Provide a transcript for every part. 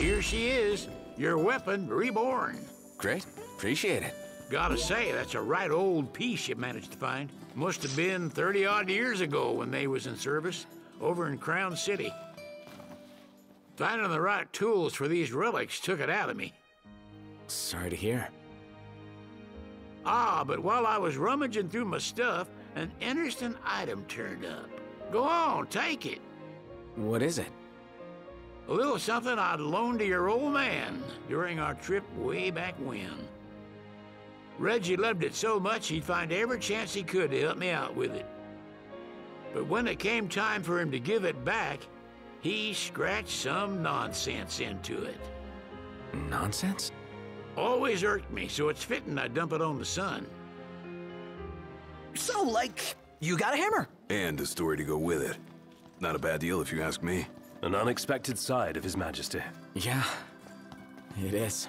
Here she is, your weapon reborn. Great. Appreciate it. Gotta say, that's a right old piece you managed to find. Must have been 30 odd years ago when they was in service, over in Crown City. Finding the right tools for these relics took it out of me. Sorry to hear. Ah, but while I was rummaging through my stuff, an interesting item turned up. Go on, take it. What is it? A little something I'd loaned to your old man during our trip way back when. Reggie loved it so much he'd find every chance he could to help me out with it. But when it came time for him to give it back, he scratched some nonsense into it. Nonsense? Always irked me, so it's fitting I dump it on the son. So, like, you got a hammer? And a story to go with it. Not a bad deal if you ask me. An unexpected side of His Majesty. Yeah, it is.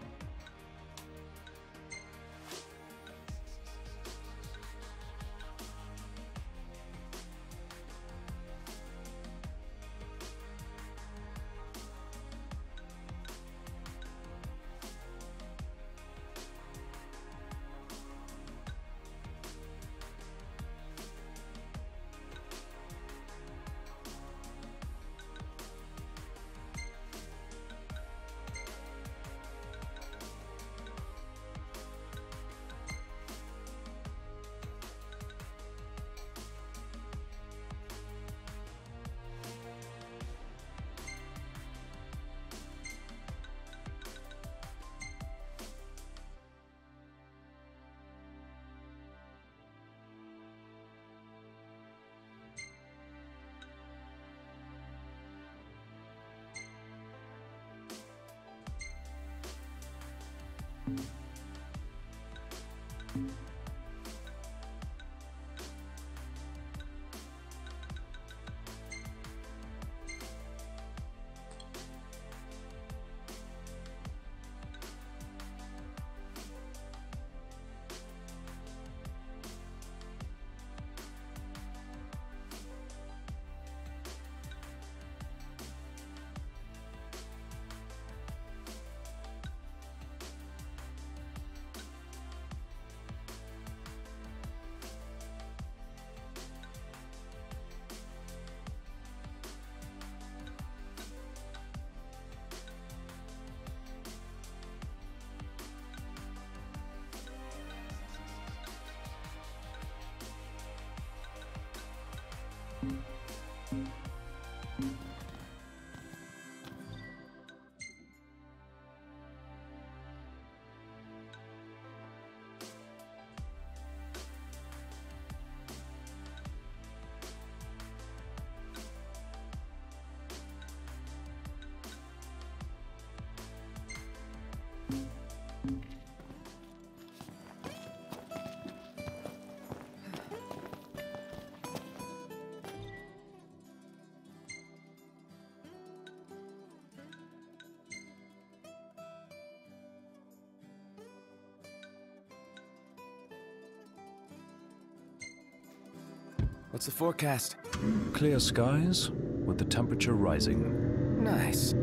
What's the forecast? Clear skies, with the temperature rising. Nice.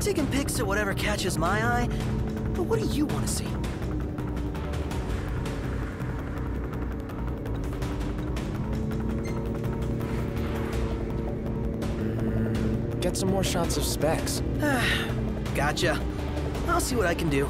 Taking pics of whatever catches my eye, but what do you want to see? Get some more shots of specs. Gotcha. I'll see what I can do.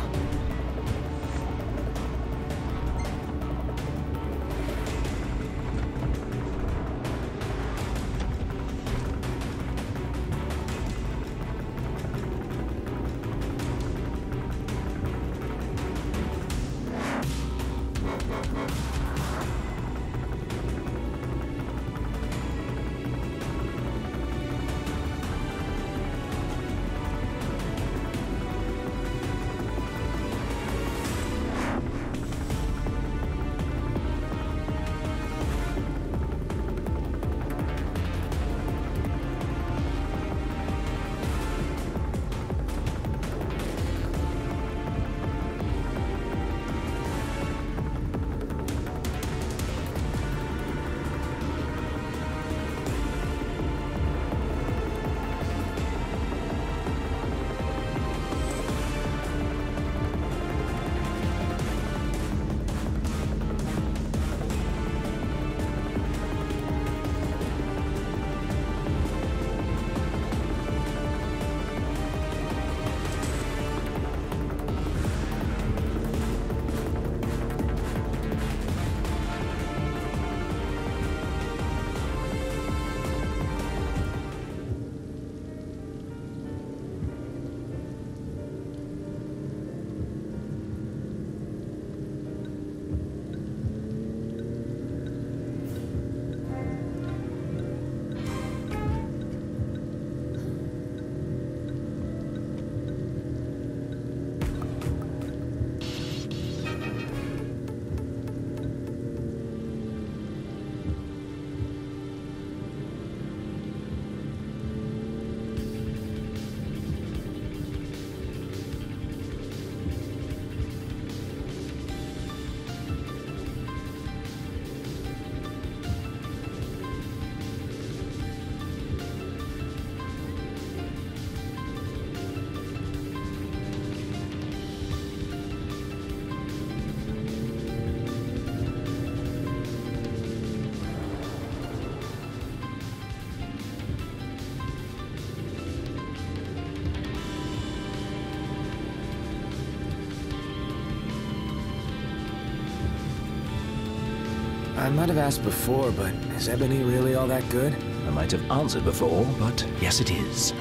Might have asked before, but is ebony really all that good? I might have answered before, but yes, it is.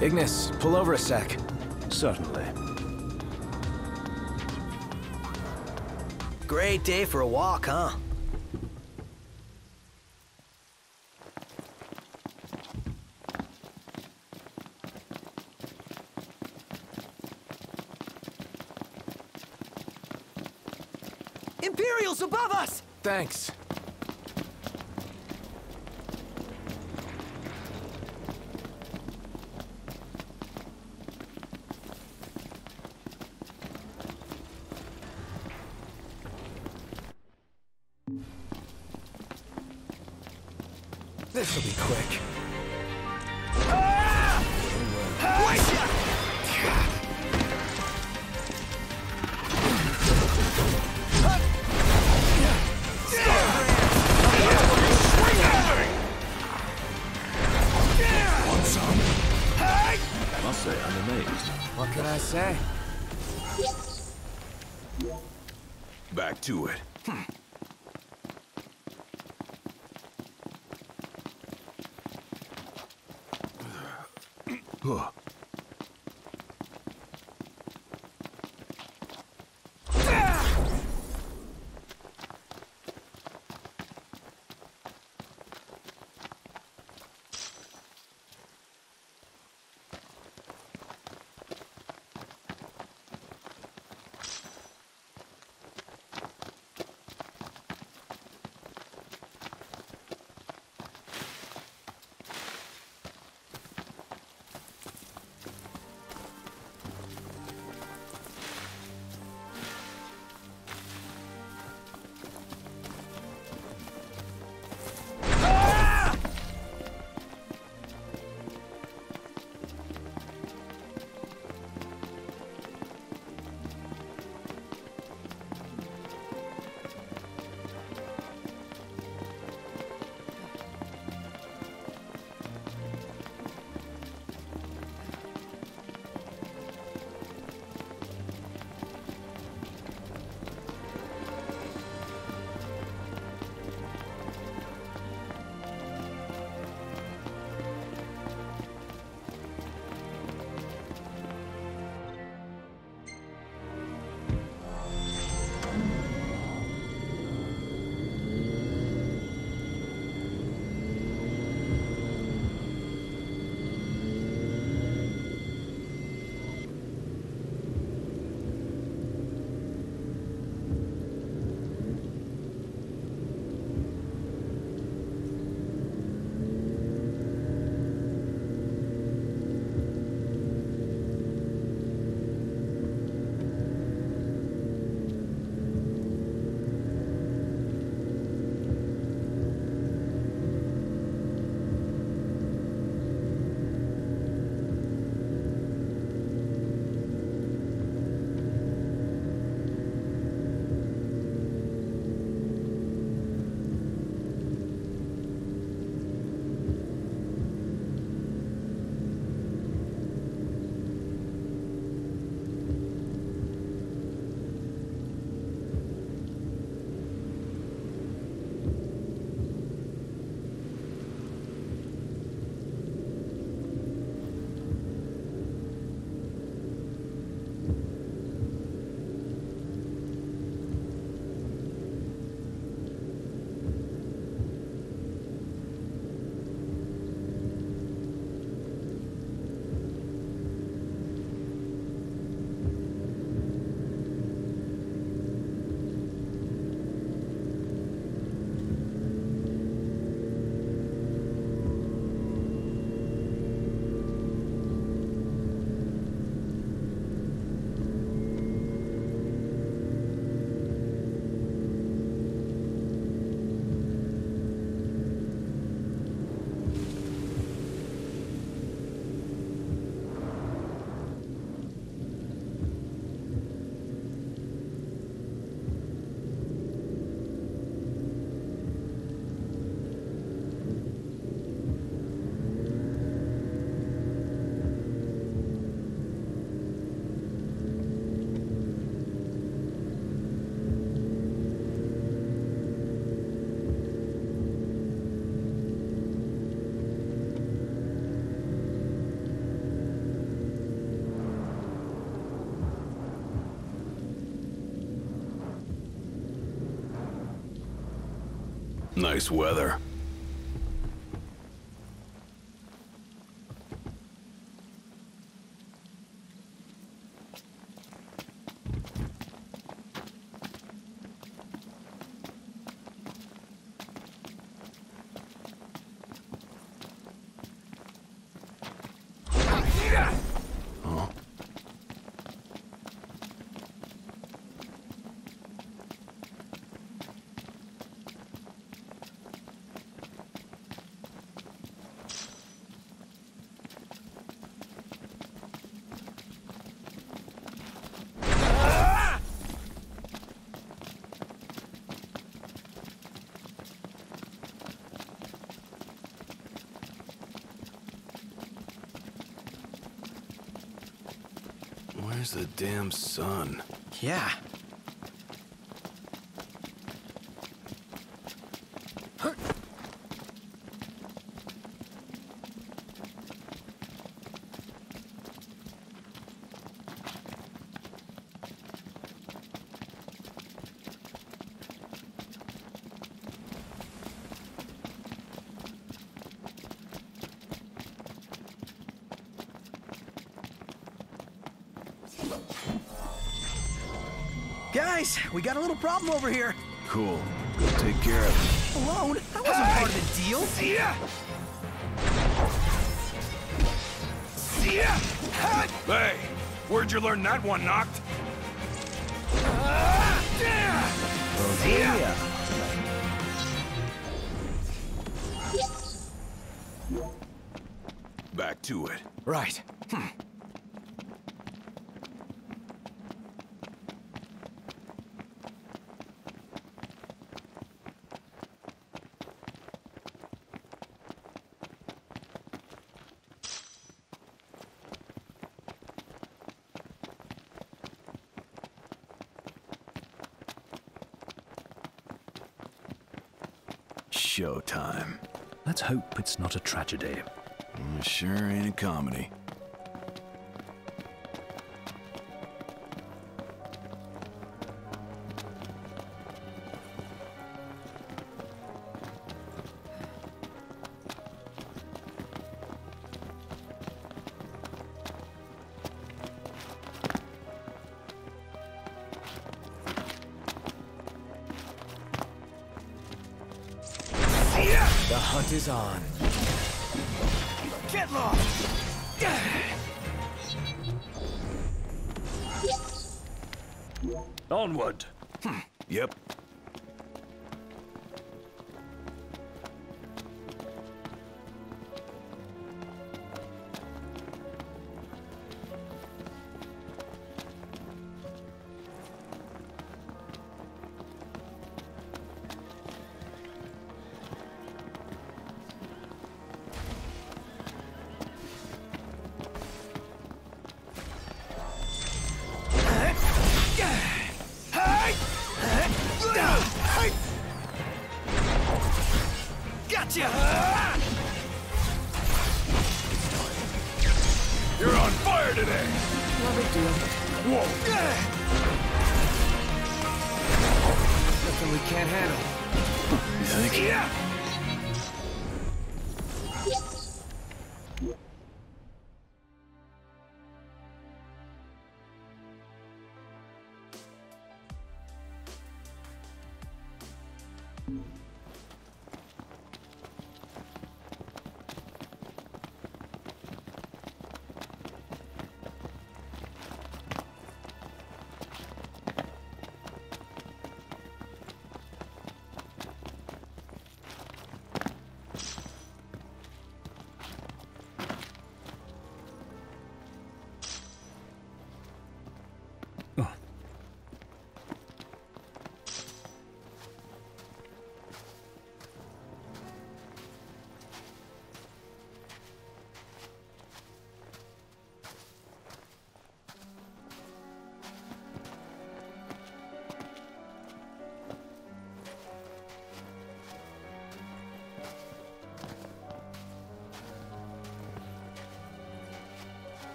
Ignis, pull over a sec. Certainly. Great day for a walk, huh? Nice weather. Where's the damn sun? Yeah. We got a little problem over here. Cool. Go take care of it. Alone? That wasn't part of the deal. See ya! See ya! Hey! Where'd you learn that one, Noct? Back to it. Right. Showtime. Let's hope it's not a tragedy. Mm, Sure ain't a comedy.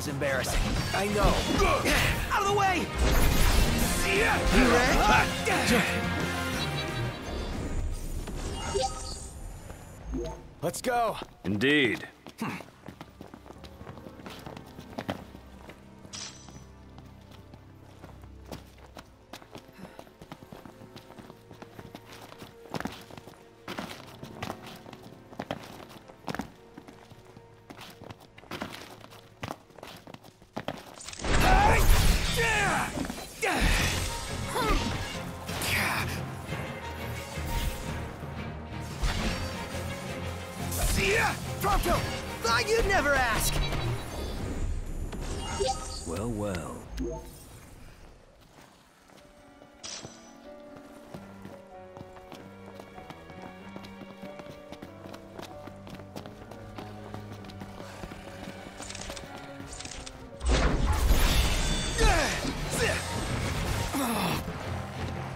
Was embarrassing. I know. Out of the way! You ready? Let's go. Indeed. Thought you'd never ask! Well, well.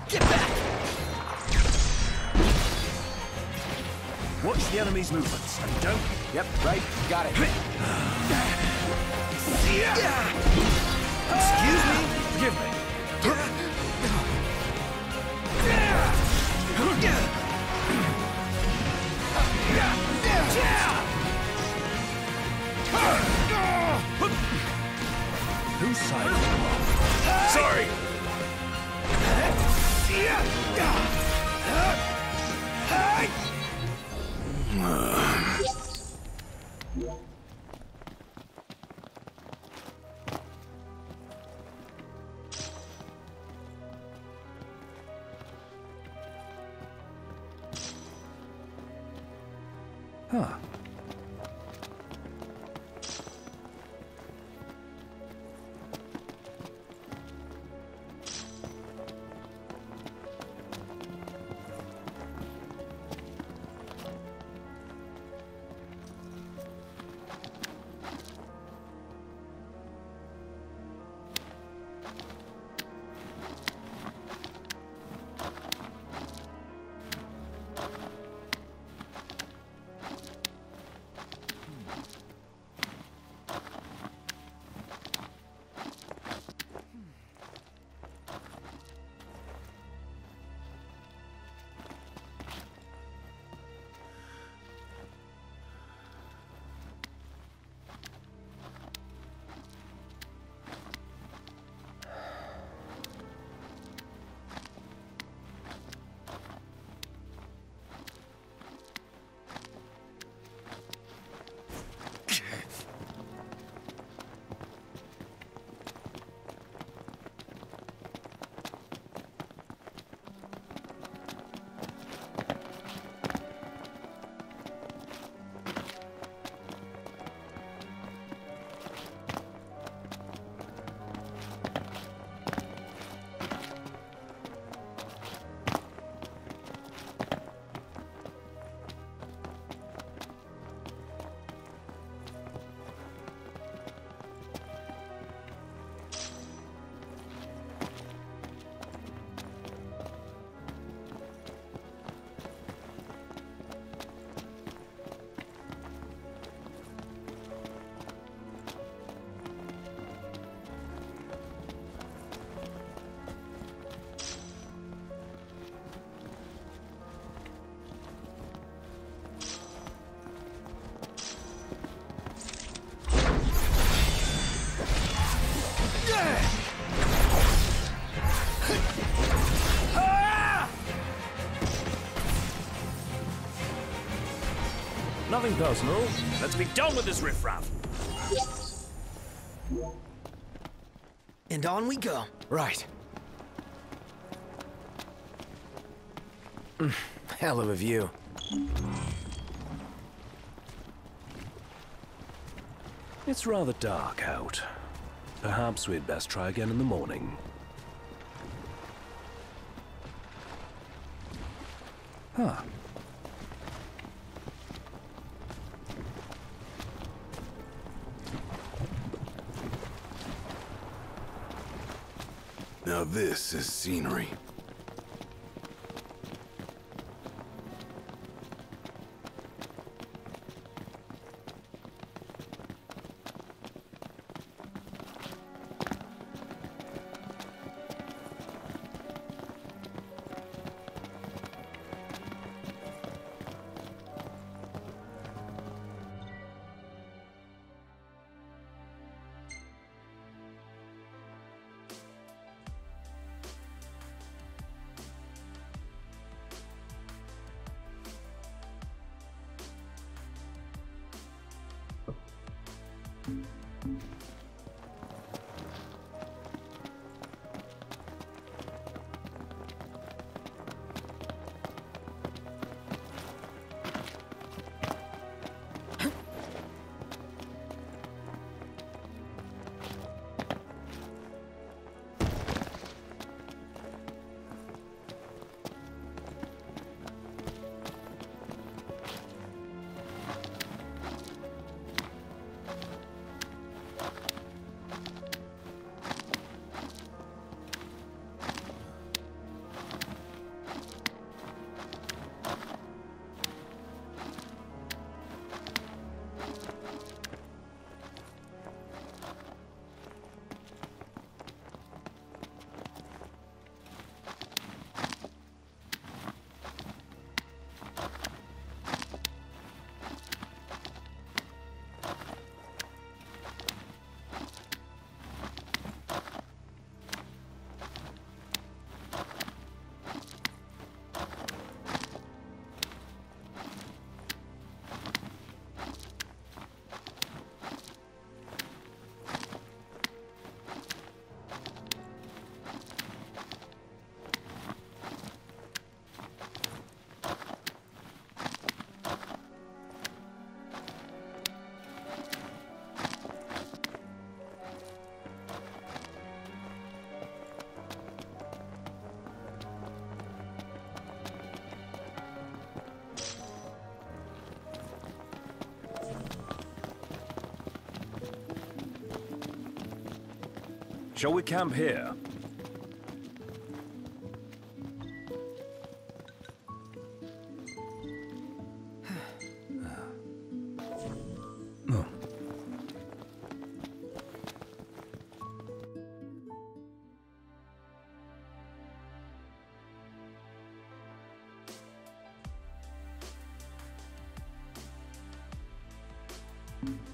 Get back! Watch the enemy's movements and don't. Yep, right. Got it. Nothing personal. Let's be done with this riffraff. And on we go. Right. Mm, Hell of a view. It's rather dark out. Perhaps we'd best try again in the morning. Huh. Now this is scenery. Shall we camp here? Well, oh.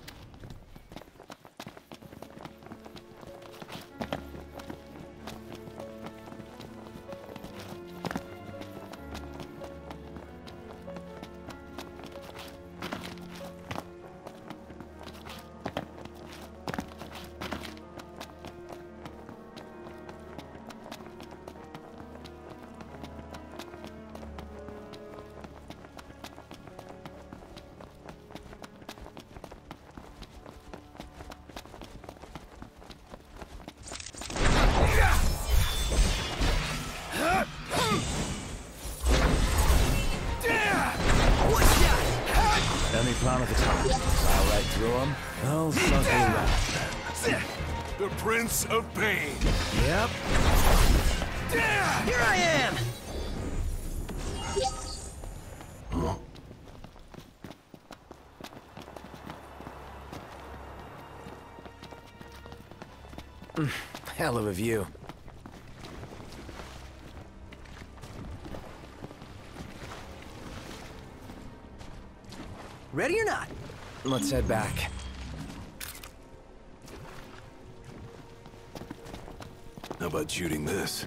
Here I am! Hell of a view. Ready or not? Let's head back. How about shooting this?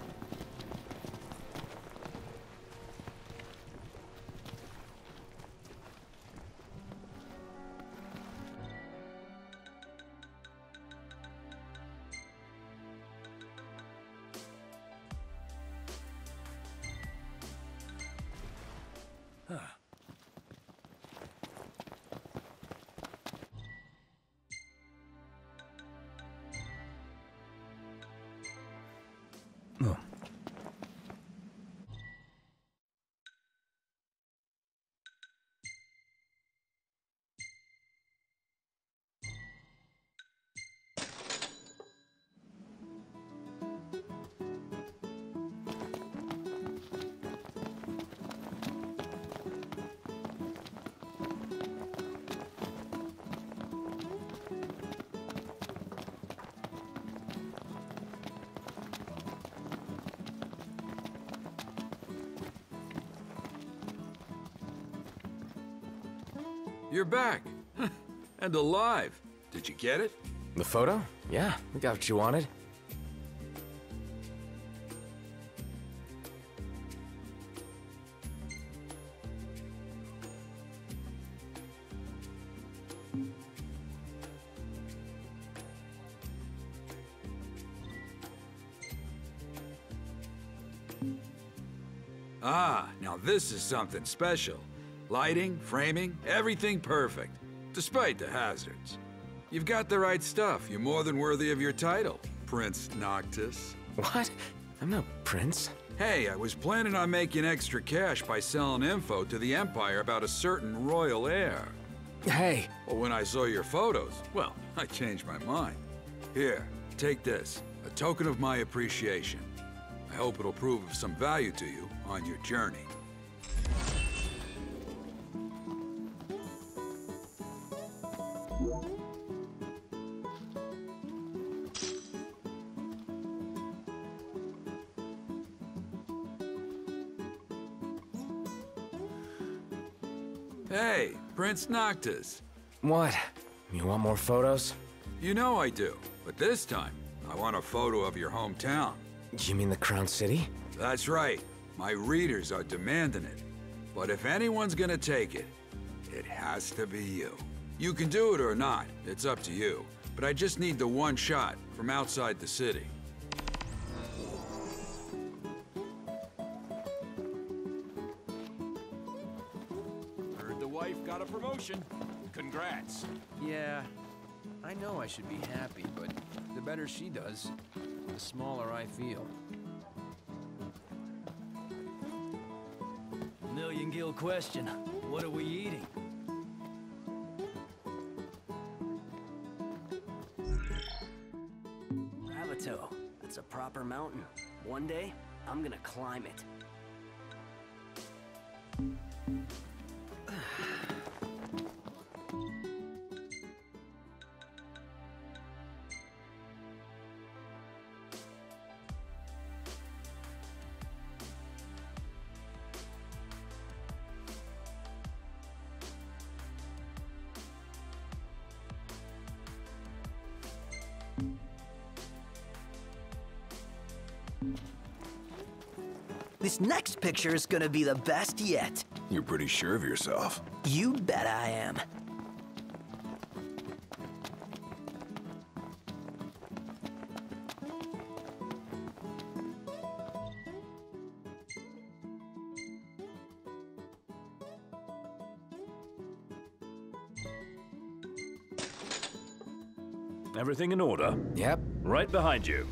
Back. and alive. Did you get it? The photo? Yeah, we got what you wanted. Ah, now this is something special. Lighting, framing, everything perfect. Despite the hazards. You've got the right stuff. You're more than worthy of your title, Prince Noctis. What? I'm no prince. Hey, I was planning on making extra cash by selling info to the Empire about a certain royal heir. Hey, But when I saw your photos, well, I changed my mind. Here, take this, a token of my appreciation. I hope it'll prove of some value to you on your journey. Prince Noctis. what? You want more photos? You know I do, but this time, I want a photo of your hometown. You mean the Crown City? That's right. My readers are demanding it. But if anyone's gonna take it, it has to be you. You can do it or not, it's up to you. But I just need the one shot from outside the city. I should be happy, but the better she does, the smaller I feel. Million gil question. What are we eating? Ravito. That's a proper mountain. One day, I'm gonna climb it. This next picture is gonna be the best yet. You're pretty sure of yourself. You bet I am. Everything in order? Yep. Right behind you.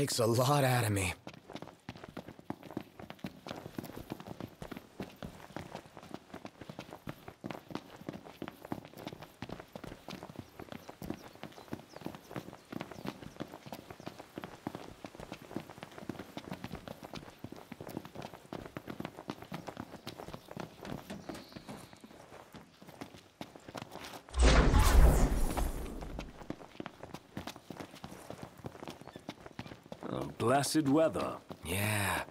Takes a lot out of me. Blessed weather. Yeah.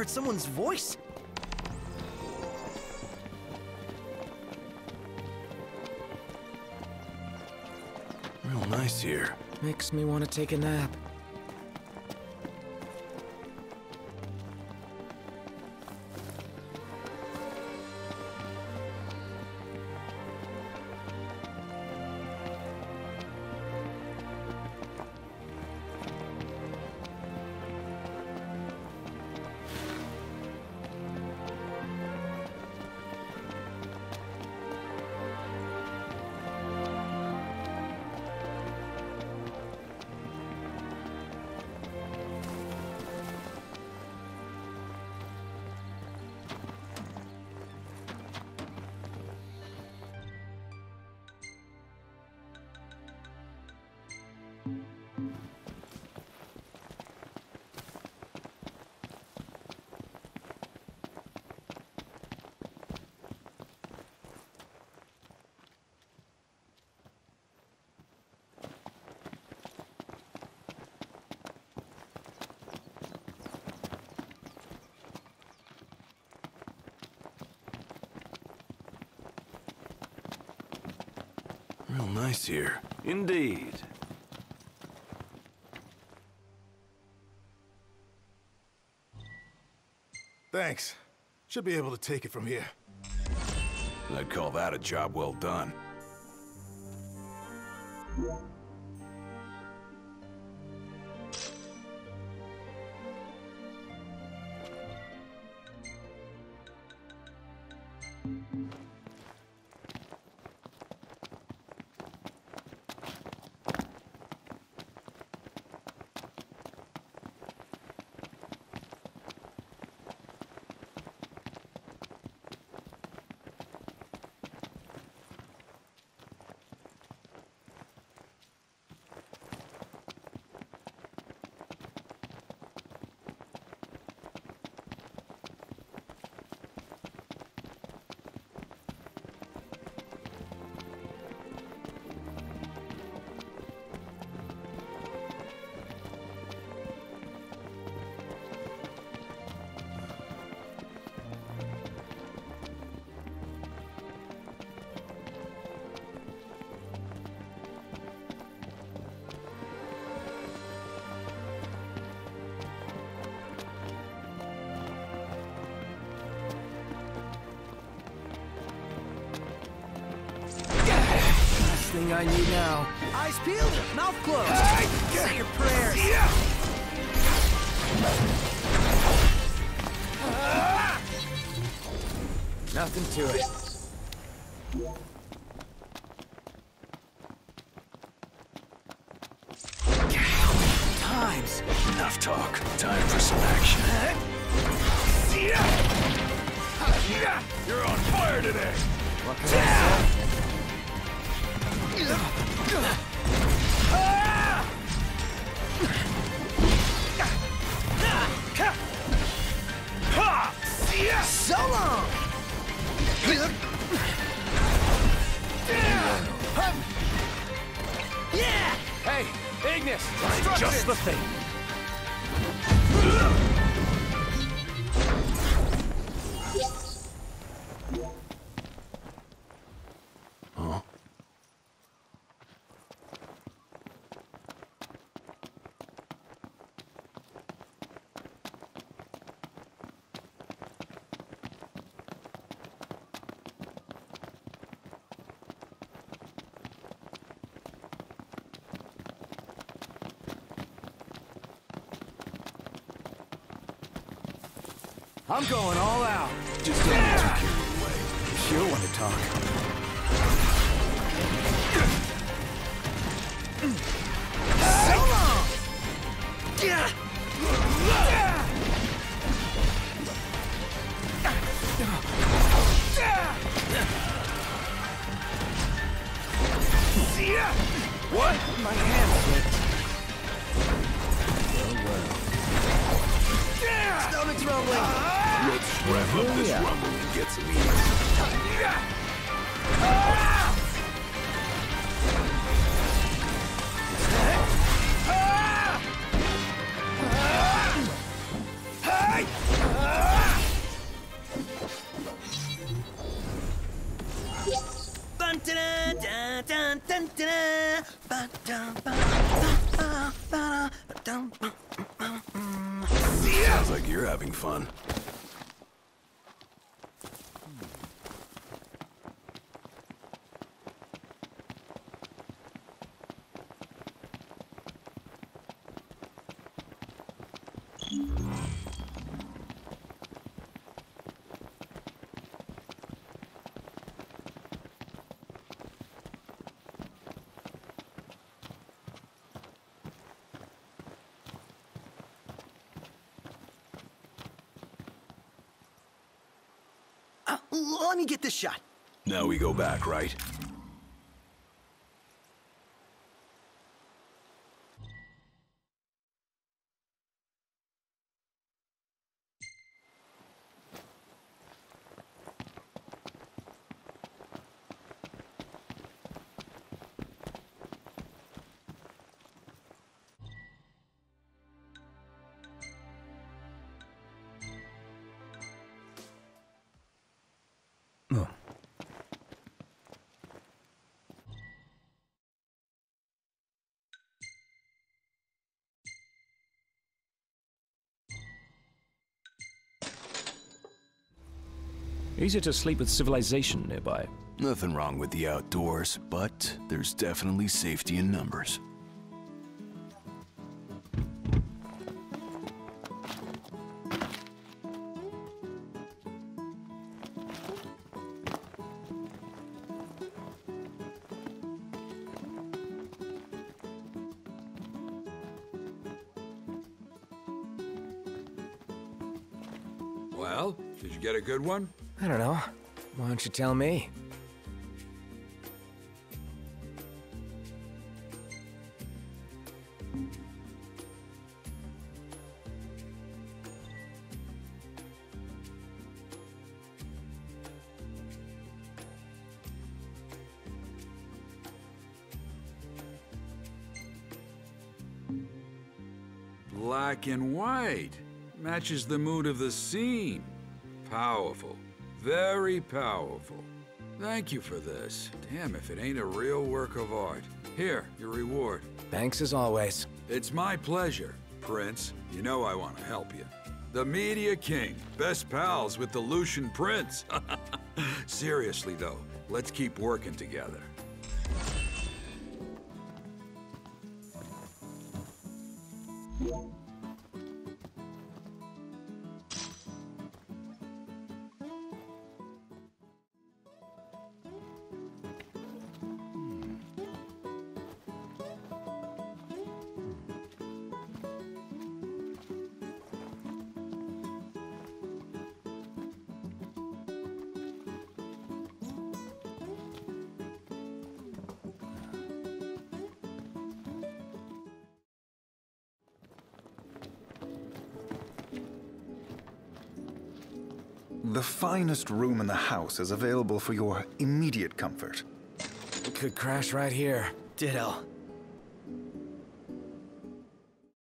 Heard someone's voice. Real nice here. Makes me want to take a nap. Indeed. Thanks. Should be able to take it from here. I'd call that a job well done. Last thing I need now. Eyes peeled, mouth closed. Say your prayers. Yeah. Nothing to it. Ignis! Just the thing. I'm going like you're having fun. Uh, let me get this shot. Now we go back, right? Easier to sleep with civilization nearby. Nothing wrong with the outdoors, but there's definitely safety in numbers. Well, did you get a good one? I don't know. Why don't you tell me? Black and white. Matches the mood of the scene. Powerful. Very powerful. Thank you for this. Damn if it ain't a real work of art. Here, your reward. Thanks as always. It's my pleasure, Prince. You know I want to help you. The Media King, best pals with the Lucian Prince. Seriously, though, let's keep working together. The finest room in the house is available for your immediate comfort. We could crash right here. Ditto.